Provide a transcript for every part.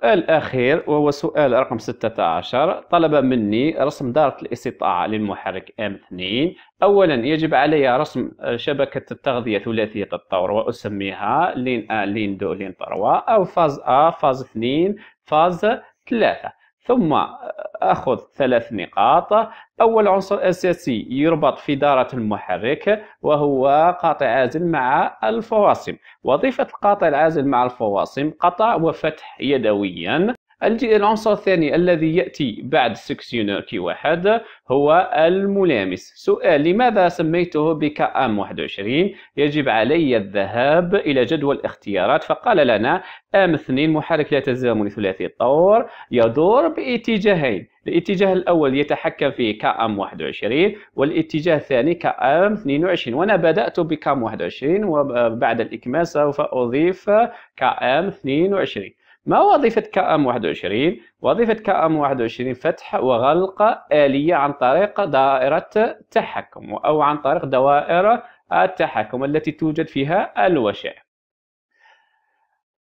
السؤال الأخير وهو سؤال رقم 16 طلب مني رسم دارة الاستطاعة للمحرك M2 أولا يجب علي رسم شبكة التغذية ثلاثية الطور وأسميها لين A لين 2 لين 3 أو فاز A فاز 2 فاز 3 ثم أخذ ثلاث نقاط. أول عنصر أساسي يربط في دارة المحرك وهو قاطع عازل مع الفواصم. وظيفة القاطع العازل مع الفواصم قطع وفتح يدويا. العنصر الثاني الذي يأتي بعد sectionneur Q واحد هو الملامس. سؤال لماذا سميته ب KM 21 يجب علي الذهاب إلى جدول الاختيارات فقال لنا M 2 محرك لا تزامني ثلاثي الطور يدور باتجاهين. الاتجاه الأول يتحكم فيه KM 21 والاتجاه الثاني KM 22 وأنا بدأت ب KM 21 وبعد الإكمال سوف أضيف كأم 22 ما وظيفة كأم 21 وظيفة كأم 21 فتح وغلق آلية عن طريق دائرة التحكم أو عن طريق دوائر التحكم التي توجد فيها الوشائع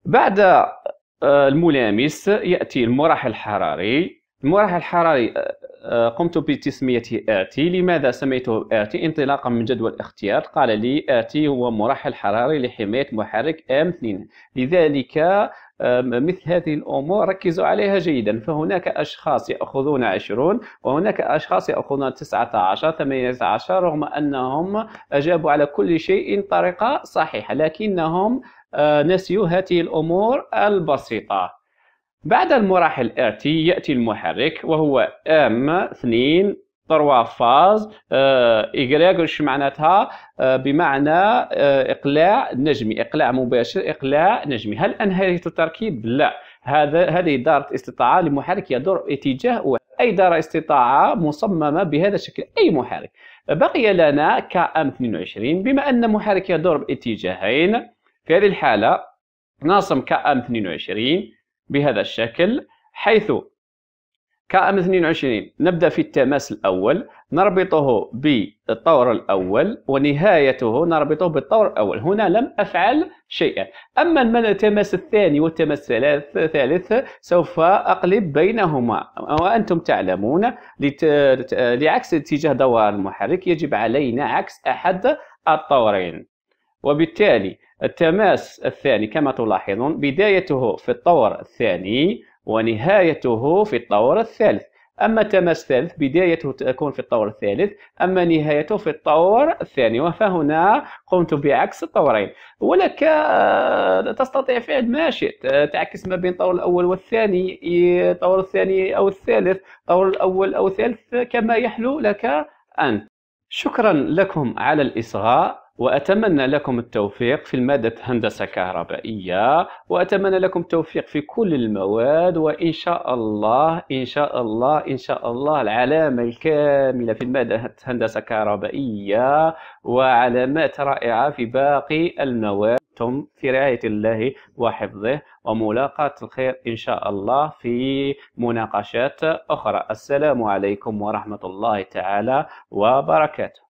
بعد آه، الملامس يأتي المرح الحراري. المرح الحراري آه، قمت بتسميته آتي. لماذا سميته آتي؟ انطلاقا من جدول الاختيار. قال لي آتي هو مرحل حراري لحماية محرك M2 لذلك مثل هذه الأمور ركزوا عليها جيدا. فهناك أشخاص يأخذون 20 وهناك أشخاص يأخذون 19 18 رغم أنهم أجابوا على كل شيء طريقة صحيحة. لكنهم آه، نسيوا هذه الأمور البسيطة. بعد المراحل RT يأتي المحرك وهو M2 3 فاز إيغريغ وش معناتها؟ آه، بمعنى آه، إقلاع نجمي إقلاع مباشر إقلاع نجمي. هل أنهيت التركيب؟ لا. هذا هذه دارة استطاعة لمحرك يدور اتجاه واحد. أي دارة استطاعة مصممة بهذا الشكل؟ أي محرك. بقي لنا كام 22 بما أن محرك يدور باتجاهين في هذه الحالة نرسم كام 22 بهذا الشكل حيث كام 22 نبدأ في التماس الأول نربطه بالطور الأول ونهايته نربطه بالطور الأول. هنا لم أفعل شيئا. أما التماس الثاني والتماس الثالث سوف أقلب بينهما. وأنتم تعلمون لعكس اتجاه دوار المحرك يجب علينا عكس أحد الطورين. وبالتالي التماس الثاني كما تلاحظون بدايته في الطور الثاني ونهايته في الطور الثالث. أما التماس الثالث بدايته تكون في الطور الثالث أما نهايته في الطور الثاني فهنا قمت بعكس الطورين. ولك آه، تستطيع فعل ما شئت آه، تعكس ما بين الطور الأول والثاني الطور الثاني أو الثالث الطور الأول أو الثالث كما يحلو لك أنت. شكرا لكم على الإصغاء. وأتمنى لكم التوفيق في المادة هندسة كهربائية وأتمنى لكم التوفيق في كل المواد وإن شاء الله إن شاء الله إن شاء الله العلامة الكاملة في المادة هندسة كهربائية وعلامات رائعة في باقي المواد. في رعاية الله وحفظه وملاقاة الخير إن شاء الله في مناقشات أخرى. السلام عليكم ورحمة الله تعالى وبركاته.